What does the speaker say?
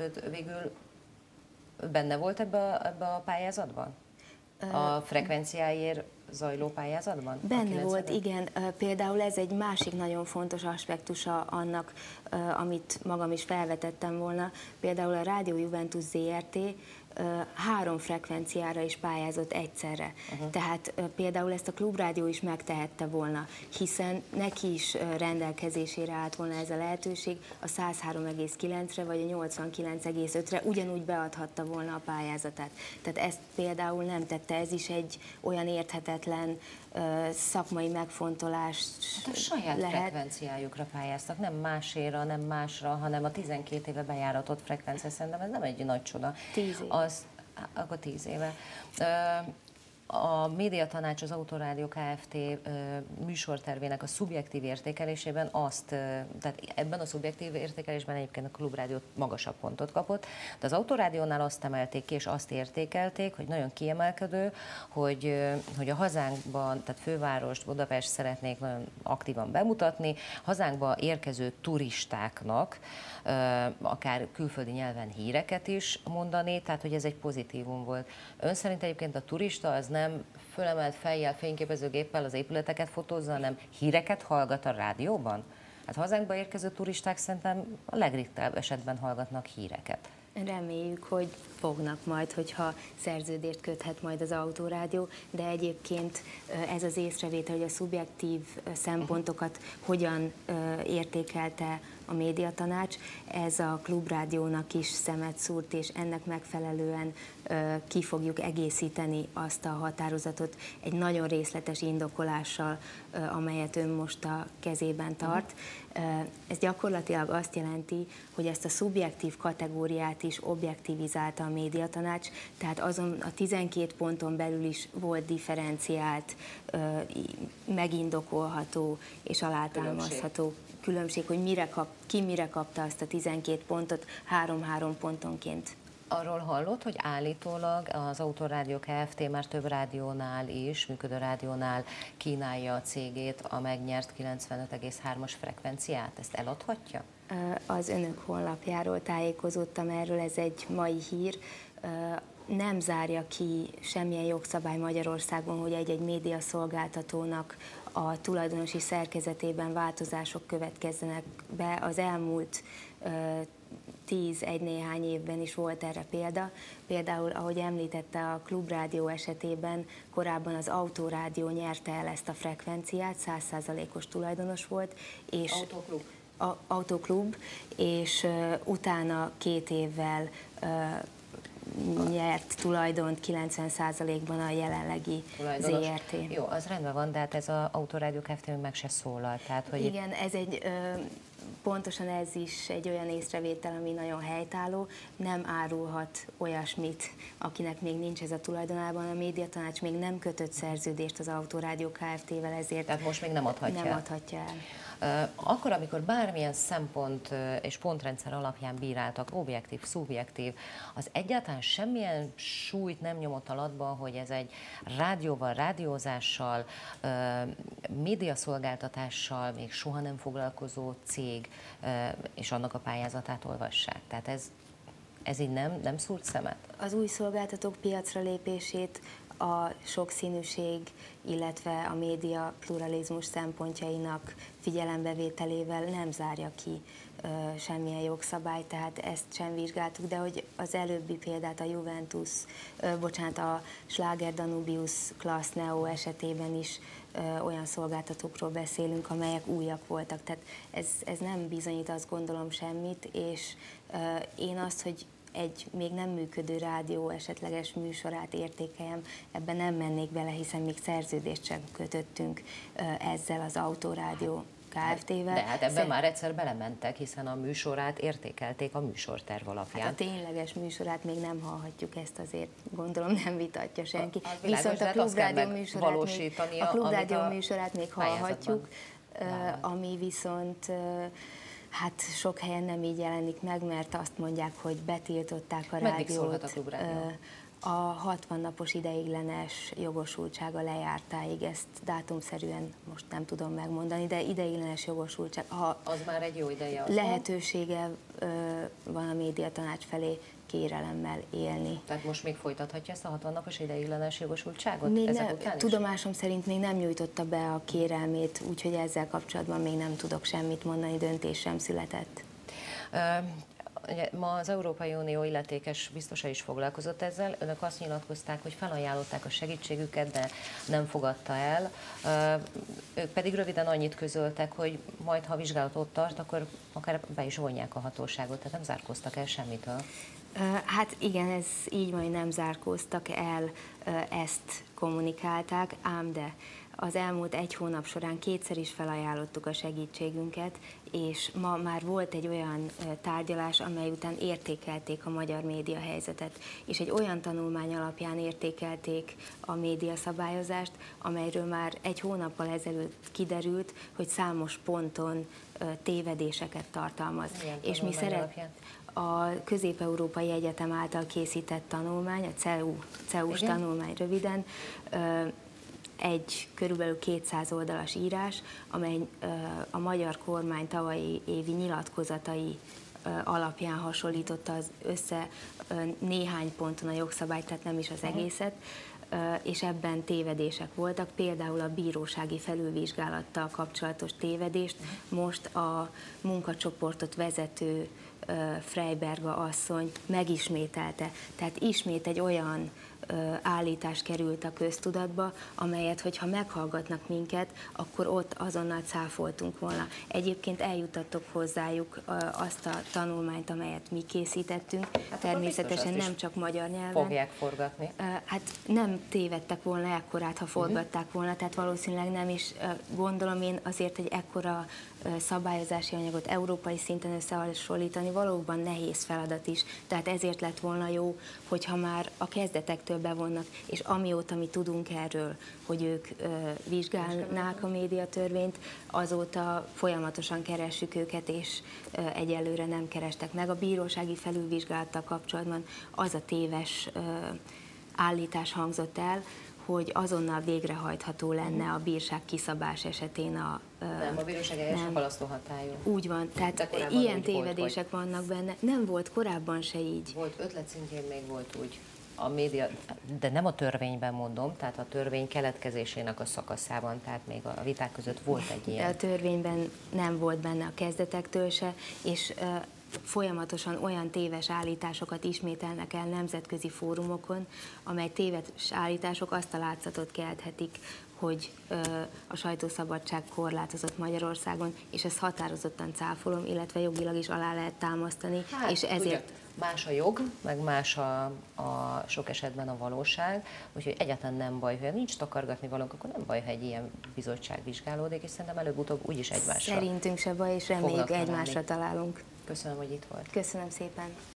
szeretőd végül benne volt ebbe a, ebbe a pályázatban? A frekvenciáért zajló pályázatban? Benne volt, igen. Például ez egy másik nagyon fontos aspektusa annak, amit magam is felvetettem volna. Például a Rádió Juventus ZRT három frekvenciára is pályázott egyszerre. Uh-huh. Tehát például ezt a klubrádió is megtehette volna, hiszen neki is rendelkezésére állt volna ez a lehetőség, a 103,9-re vagy a 89,5-re ugyanúgy beadhatta volna a pályázatát. Tehát ezt például nem tette, ez is egy olyan érthetetlen szakmai megfontolás hát a saját lehet. frekvenciájukra pályáztak, nem máséra, nem másra, hanem a 12 éve bejáratott frekvencia, szerintem ez nem egy nagy csoda. Tíz év. Az, akkor tíz éve. A médiatanács az Autorádió Kft. műsortervének a szubjektív értékelésében azt, tehát ebben a szubjektív értékelésben egyébként a Klubrádió magasabb pontot kapott, de az Autorádiónál azt emelték ki, és azt értékelték, hogy nagyon kiemelkedő, hogy, hogy a hazánkban, tehát fővárost, Budapest szeretnék nagyon aktívan bemutatni, hazánkba érkező turistáknak akár külföldi nyelven híreket is mondani, tehát hogy ez egy pozitívum volt. Ön szerint egyébként a turista az nem fölemelt fejjel, fényképezőgéppel az épületeket fotózza, hanem híreket hallgat a rádióban? Hát hazánkba érkező turisták szerintem a legritkább esetben hallgatnak híreket. Reméljük, hogy fognak majd, hogyha szerződést köthet majd az autórádió, de egyébként ez az észrevétel, hogy a szubjektív szempontokat hogyan értékelte a médiatanács, ez a klubrádiónak is szemet szúrt, és ennek megfelelően ki fogjuk egészíteni azt a határozatot egy nagyon részletes indokolással, amelyet ön most a kezében tart. Ez gyakorlatilag azt jelenti, hogy ezt a szubjektív kategóriát is objektivizálta a médiatanács, tehát azon a 12 ponton belül is volt differenciált, megindokolható és alátámasztható különbség, hogy mire kap, ki mire kapta azt a 12 pontot három-három pontonként. Arról hallott, hogy állítólag az Autorádió Kft. már több rádiónál is, működő rádiónál kínálja a cégét a megnyert 95,3-as frekvenciát. Ezt eladhatja? Az önök honlapjáról tájékozottam erről, ez egy mai hír nem zárja ki semmilyen jogszabály Magyarországon, hogy egy-egy médiaszolgáltatónak a tulajdonosi szerkezetében változások következzenek be. Az elmúlt tíz, egy néhány évben is volt erre példa. Például, ahogy említette, a klubrádió esetében korábban az autórádió nyerte el ezt a frekvenciát, százszázalékos tulajdonos volt. És Autoklub. A, autoklub, és uh, utána két évvel uh, nyert tulajdont 90%-ban a jelenlegi Tulajdonos. ZRT. Jó, az rendben van, de hát ez az Autorádió Kft. meg se szólal. Tehát, hogy Igen, ez egy... Ö, pontosan ez is egy olyan észrevétel, ami nagyon helytálló, nem árulhat olyasmit, akinek még nincs ez a tulajdonában. A médiatanács még nem kötött szerződést az Autorádió Kft-vel, ezért Tehát most még nem adhatja, nem adhatja el. Akkor, amikor bármilyen szempont és pontrendszer alapján bíráltak, objektív, szubjektív, az egyáltalán semmilyen súlyt nem nyomott alatba, hogy ez egy rádióval, rádiózással, médiaszolgáltatással még soha nem foglalkozó cég, és annak a pályázatát olvassák. Tehát ez, ez így nem, nem szúrt szemet? Az új szolgáltatók piacra lépését a sokszínűség, illetve a média pluralizmus szempontjainak figyelembevételével nem zárja ki semmilyen jogszabály, tehát ezt sem vizsgáltuk, de hogy az előbbi példát a Juventus, bocsánat, a Schlager Danubius Class Neo esetében is olyan szolgáltatókról beszélünk, amelyek újak voltak. Tehát ez, ez nem bizonyít azt gondolom semmit, és én azt, hogy egy még nem működő rádió esetleges műsorát értékeljem, ebben nem mennék bele, hiszen még szerződést sem kötöttünk ezzel az autorádió Kft-vel. De hát ebben Szer- már egyszer belementek, hiszen a műsorát értékelték a műsorterv alapján. Hát a tényleges műsorát még nem hallhatjuk, ezt azért gondolom nem vitatja senki. A, Viszont a klubrádió műsorát, még, a klubrádió műsorát még hallhatjuk, ami viszont Hát sok helyen nem így jelenik meg, mert azt mondják, hogy betiltották a Meddig rádiót. a klubrádió? A 60 napos ideiglenes jogosultsága lejártáig, ezt dátumszerűen most nem tudom megmondani, de ideiglenes jogosultság. Ha az már egy jó ideje. Az lehetősége van a médiatanács felé kérelemmel élni. Tehát most még folytathatja ezt a 60 napos ideiglenes jogosultságot? Még ezek ne, után is? tudomásom szerint még nem nyújtotta be a kérelmét, úgyhogy ezzel kapcsolatban még nem tudok semmit mondani, döntés sem született. Ö, ugye Ma az Európai Unió illetékes biztosa is foglalkozott ezzel. Önök azt nyilatkozták, hogy felajánlották a segítségüket, de nem fogadta el. Ők pedig röviden annyit közöltek, hogy majd, ha a vizsgálat ott tart, akkor akár be is vonják a hatóságot, tehát nem zárkóztak el semmitől. Hát igen, ez így majd nem zárkóztak el, ezt kommunikálták, ám de az elmúlt egy hónap során kétszer is felajánlottuk a segítségünket, és ma már volt egy olyan tárgyalás, amely után értékelték a magyar média helyzetet, és egy olyan tanulmány alapján értékelték a média szabályozást, amelyről már egy hónappal ezelőtt kiderült, hogy számos ponton tévedéseket tartalmaz. És mi szeret, alapján? a Közép-Európai Egyetem által készített tanulmány, a CEU, CEU-s tanulmány röviden, egy körülbelül 200 oldalas írás, amely a magyar kormány tavalyi évi nyilatkozatai alapján hasonlította az össze néhány ponton a jogszabályt, tehát nem is az egészet, és ebben tévedések voltak, például a bírósági felülvizsgálattal kapcsolatos tévedést. Most a munkacsoportot vezető Freiberga asszony megismételte. Tehát ismét egy olyan állítás került a köztudatba, amelyet, hogyha meghallgatnak minket, akkor ott azonnal cáfoltunk volna. Egyébként eljutattok hozzájuk azt a tanulmányt, amelyet mi készítettünk, akkor természetesen nem csak magyar nyelven. Fogják forgatni. Hát nem tévedtek volna ekkorát, ha forgatták volna, tehát valószínűleg nem is gondolom én azért egy ekkora szabályozási anyagot európai szinten összehasonlítani valóban nehéz feladat is. Tehát ezért lett volna jó, hogyha már a kezdetektől bevonnak, és amióta mi tudunk erről, hogy ők vizsgálnák a médiatörvényt, azóta folyamatosan keressük őket, és egyelőre nem kerestek meg. A bírósági felülvizsgálattal kapcsolatban az a téves állítás hangzott el, hogy azonnal végrehajtható lenne a bírság kiszabás esetén a... Nem, a bíróság eljárás halasztó hatályú. Úgy van, tehát ilyen úgy volt, tévedések vannak benne. Nem volt korábban se így. Volt ötlet szintjén még volt úgy a média, de nem a törvényben mondom, tehát a törvény keletkezésének a szakaszában, tehát még a viták között volt egy De a ilyen. törvényben nem volt benne a kezdetektől se, és folyamatosan olyan téves állításokat ismételnek el nemzetközi fórumokon, amely téves állítások azt a látszatot kelthetik, hogy ö, a sajtószabadság korlátozott Magyarországon, és ezt határozottan cáfolom, illetve jogilag is alá lehet támasztani, Hát, és ezért tudja, más a jog, meg más a, a sok esetben a valóság, úgyhogy egyáltalán nem baj, ha nincs takargatni valónk, akkor nem baj, ha egy ilyen bizottság vizsgálódik, és szerintem előbb-utóbb úgyis egymásra. szerintünk se baj, és reméljük egymásra találunk. Köszönöm, hogy itt volt. Köszönöm szépen!